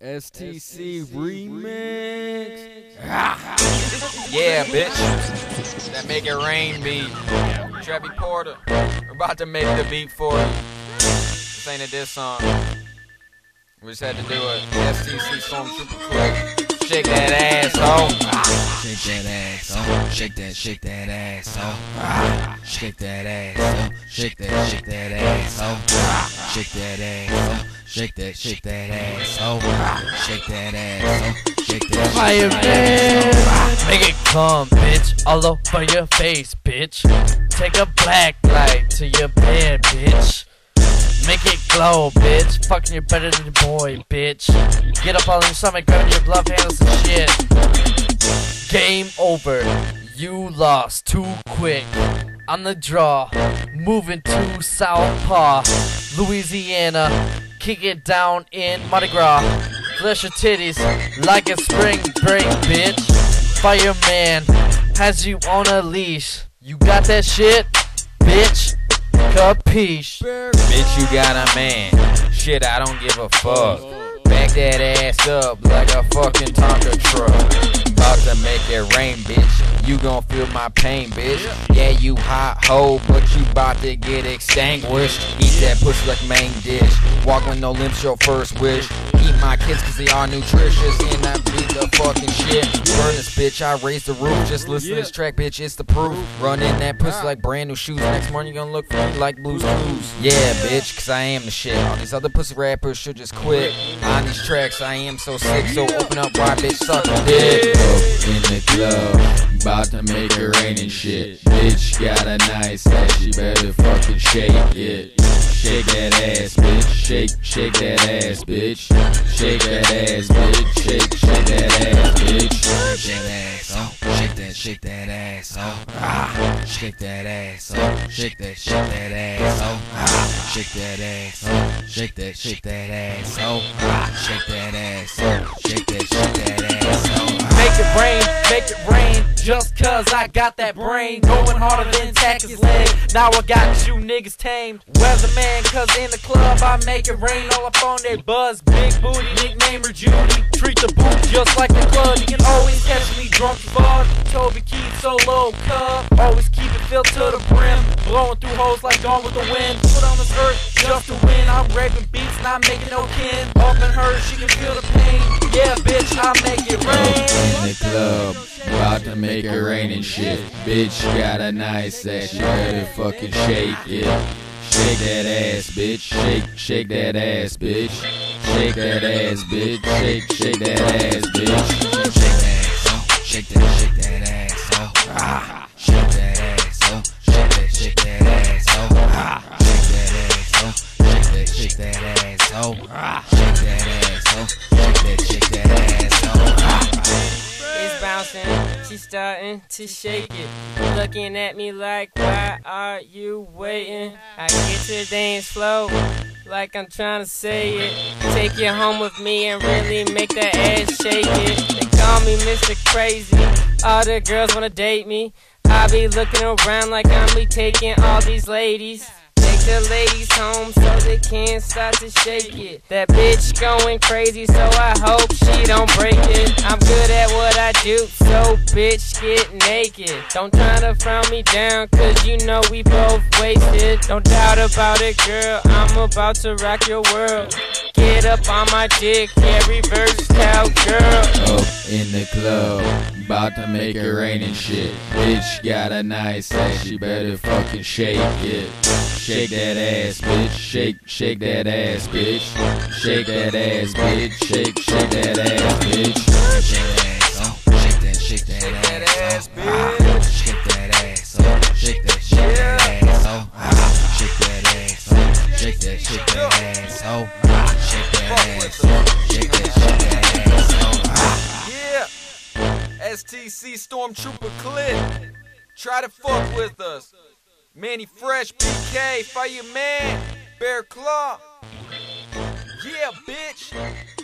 STC remix. Yeah, bitch. That make it rain beat. Trevi Porter. We're about to make the beat for you. This ain't a diss song. We just had to do it. STC Storm Super Quick. Shake that ass, ho. Shake that ass, oh. Shake that, shake that ass, oh. Shake that ass, oh. Shake that, shake that ass, oh. Shake that ass, oh. Shake that, shake that ass, oh. Shake that ass, oh. Shake that, Fire shake man. Make it come, bitch, all over your face, bitch. Take a black light to your bed, bitch. Make it glow, bitch. Fucking you better than your boy, bitch. Get up on your stomach, grab your glove handles and shit. Game over. You lost too quick. On the draw, moving to Southpaw, Louisiana. Kick it down in Mardi Gras. Flesh your titties like a spring break, bitch. Fireman has you on a leash. You got that shit, bitch? Capiche. Bitch, you got a man. Shit, I don't give a fuck. Back that ass up like a fucking Tonka truck. About to make it rain, bitch. You gon' feel my pain, bitch. You hot hoe, but you bout to get extinguished. Eat that pussy like main dish. Walk with no limbs, your first wish. Eat my kids cause they are nutritious. And I beat the fucking shit. Burn this bitch, I raise the roof. Just listen to this track, bitch, it's the proof. Run in that pussy like brand new shoes. Next morning you gonna look for like Blue's Clues. Yeah, bitch, cause I am the shit. All these other pussy rappers should just quit. On these tracks, I am so sick. So open up wide, bitch, suck dick. In the club, about to make it rain and shit. Bitch got a nice ass, she better fucking shake it. Shake that ass, bitch. Shake, shake that ass, bitch. Shake that ass, bitch. Shake, shake that ass, bitch. Shake that ass, oh. Shake that, shake that ass, oh. Ah. Shake that ass, oh. Shake that, shake that ass, oh. Ah. Shake that ass, oh. Shake that, shake that ass, oh. Ah. Shake that ass, oh. Shake that, shake that ass, oh. Make it rain, make it rain. Just cause I got that brain. Going harder than Takis leg. Now I got you niggas tamed. Weatherman, cause in the club I make it rain all up on their buzz. Big booty, nickname her Judy. Treat the boot just like the club. You can always catch me drunk fog. Toby Keith solo cup. Filled to the brim. Blowing through holes like gone with the wind. Put on this earth just to win. I'm raping beats, not making no kin. Open her, she can feel the pain. Yeah, bitch, I make it rain. in the club, about to make it rain and shit. Bitch got a nice ass, you better fucking shake it. Shake that ass, bitch. Shake, shake that ass, bitch. Shake that ass, bitch. Shake, shake that ass, bitch. Shake that, ass, oh. Shake that ass, oh. Shake that, shake that ass, oh. It's bouncing, she's starting to shake it. Looking at me like, why are you waiting? I get your dance flow, like I'm trying to say it. Take you home with me and really make that ass shake it. They call me Mr. Crazy, all the girls wanna date me. I be looking around like I'm be taking all these ladies. The ladies home so they can't start to shake it. That bitch going crazy, so I hope she don't break it. I'm good at what I do, so bitch get naked. Don't try to frown me down, cause you know we both wasted. Don't doubt about it, girl. I'm about to rock your world. Get up on my dick, yeah, reverse cowgirl. Up in the club, about to make it rain and shit. Bitch got a nice ass, she better fucking shake it. Shake that ass, bitch. Shake, shake that ass, bitch. Shake that ass, bitch. Shake, shake that ass, bitch. Shake that ass, oh. Shake that, shake that oh. Ah. That ass, oh. Shake that, shake that ass, oh. Ah. Shake that ass, oh. Shake that, shake that ass, oh. Ah. Shake that ass, oh. Shake that, shake that ass, oh. Ah. Yeah. STC Stormtrooper Clip. Try to fuck with us. Manny Fresh, BK, Fireman, Bear Claw. Yeah, bitch.